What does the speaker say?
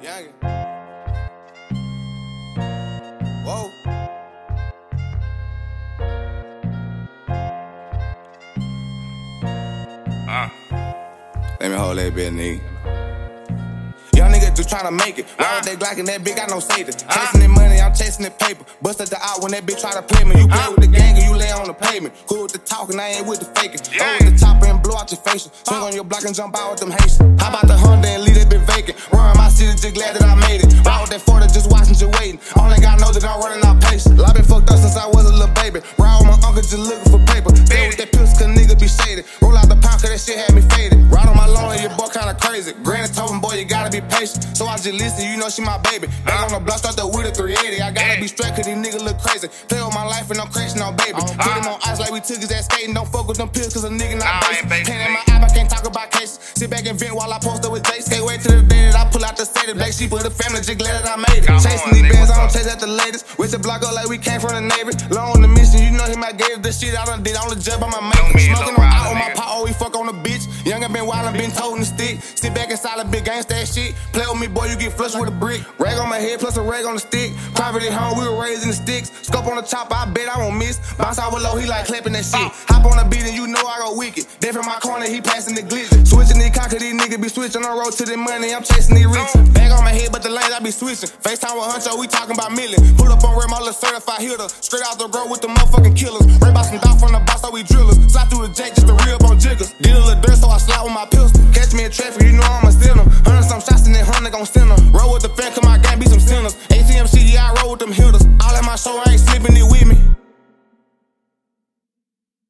Yeah. Whoa. Ah. Let me hold that bit, nigga. Just tryna make it. Ride with that Glock and that bitch got no safety. Chasing that money, I'm chasing that paper. Busted the out when that bitch try to play me. You play with the gang and you lay on the pavement. Cool with the talking, I ain't with the faking. Go with the chopper and blow out your face. Swing on your block and jump out with them Haitians. How about the Honda and leave that bitch vacant? Run my city, just glad that I made it. Ride with that 40, just watching, just waiting. Only God knows that I'm running out pace. I been fucked up since I was a little baby. Ride with my uncle, just looking for paper. Crazy. Granny told him, boy, you gotta be patient. So I just listen, you know she my baby. Back on the block, start the with a 380. I gotta be straight, cause these niggas look crazy. Play with my life and I'm crashing on baby. Put him on ice like we took his ass skating. Don't fuck with them pills, cause a nigga not basic. Can't in my eye, I can't talk about cases. Sit back and vent while I post up with Jace. Can't wait till the day that I pull out the state Black sheep with the family, just glad that I made it. Chasing these bands, I don't chase at the latest. With the block up like we came from the Navy. Long on the mission, you know him, I gave the shit I done did. I Only judge by my maker. Bitch. Young been wild, been toting the stick. Sit back inside a big gangsta that shit. Play with me, boy, you get flushed with a brick. Rag on my head, plus a rag on the stick. Private home, we were raised in the sticks. Scope on the top, I bet I won't miss. Bounce out with low, he like clapping that shit. Hop on the beat and you know I go wicked. Dead from my corner, he passing the glitch. Switching the cock, these niggas be switching on road to the money. I'm chasing the rich. Bag on my head, but the lanes I be switching. FaceTime with Huncho, we talking about millions. Pull up on Red Mola certified hitter. Straight out the road with the motherfucking killers. Ray by some from the boss, so we drillers. Slide through the jack just reel up on jiggers. Get a little my pistol. Catch me in traffic, you know I'ma steal them. Hundred some shots and then hundred gon' send them. Roll with the fan,